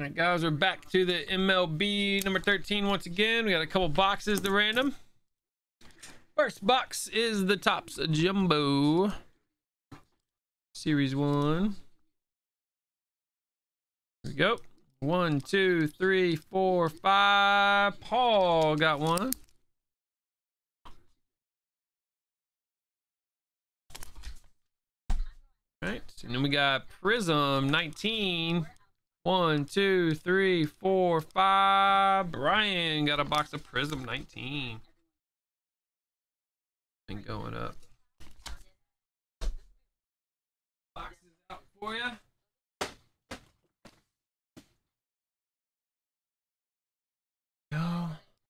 All right, guys, we're back to the MLB number 13 once again. We got a couple boxes to random. First box is the Topps Jumbo Series 1. Here we go. One, two, three, four, five. Paul got one. All right, and then we got Prizm 19. One, two, three, four, five. Brian got a box of Prizm 19. And going up. Boxes out for you. Go.